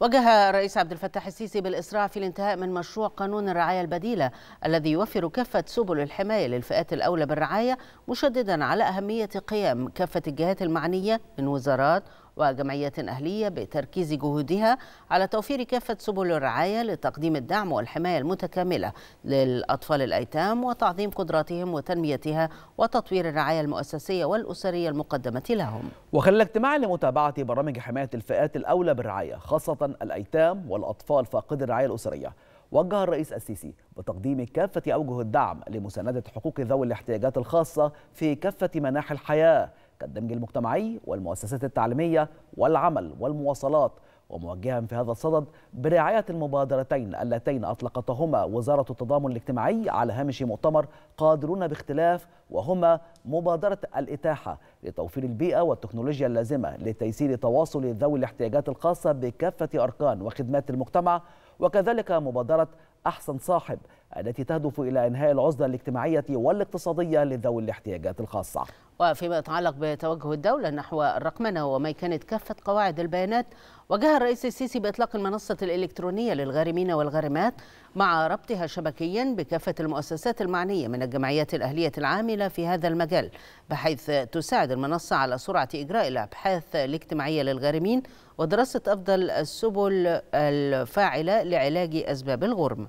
وجه الرئيس عبد الفتاح السيسي بالإسراع في الانتهاء من مشروع قانون الرعاية البديلة الذي يوفر كافة سبل الحماية للفئات الأولى بالرعاية مشددا على أهمية قيام كافة الجهات المعنية من وزارات وجمعيات أهلية بتركيز جهودها على توفير كافة سبل الرعاية لتقديم الدعم والحماية المتكاملة للأطفال الأيتام وتعظيم قدراتهم وتنميتها وتطوير الرعاية المؤسسية والأسرية المقدمة لهم. وخلال اجتماع لمتابعة برامج حماية الفئات الأولى بالرعاية خاصة الأيتام والأطفال فاقد الرعاية الأسرية وجه الرئيس السيسي بتقديم كافة أوجه الدعم لمساندة حقوق ذوي الاحتياجات الخاصة في كافة مناحي الحياة كالدمج المجتمعي والمؤسسات التعليمية والعمل والمواصلات وموجها في هذا الصدد برعاية المبادرتين اللتين أطلقتهما وزارة التضامن الاجتماعي على هامش مؤتمر قادرون باختلاف وهما مبادرة الإتاحة لتوفير البيئة والتكنولوجيا اللازمة لتيسير تواصل ذوي الاحتياجات الخاصة بكافة أركان وخدمات المجتمع وكذلك مبادرة أحسن صاحب التي تهدف إلى إنهاء العزلة الاجتماعية والاقتصادية لذوي الاحتياجات الخاصة. وفيما يتعلق بتوجه الدولة نحو الرقمنة وميكنة كافة قواعد البيانات وجه الرئيس السيسي بإطلاق المنصة الإلكترونية للغارمين والغارمات مع ربطها شبكيا بكافة المؤسسات المعنية من الجمعيات الأهلية العاملة في هذا المجال بحيث تساعد المنصة على سرعة إجراء الأبحاث الاجتماعية للغارمين ودراسة أفضل السبل الفاعلة لعلاج أسباب الغرم.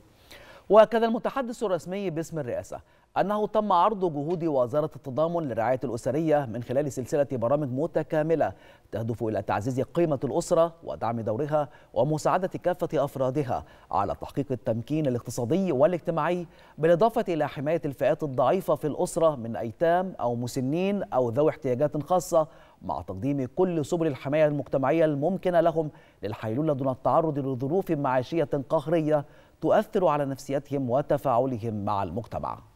وكذا المتحدث الرسمي باسم الرئاسة أنه تم عرض جهود وزارة التضامن للرعاية الأسرية من خلال سلسلة برامج متكاملة تهدف إلى تعزيز قيمة الأسرة ودعم دورها ومساعدة كافة أفرادها على تحقيق التمكين الاقتصادي والاجتماعي بالإضافة إلى حماية الفئات الضعيفة في الأسرة من أيتام أو مسنين أو ذوي احتياجات خاصة مع تقديم كل سبل الحماية المجتمعية الممكنة لهم للحيلولة دون التعرض لظروف معيشية قهرية تؤثر على نفسيتهم وتفاعلهم مع المجتمع.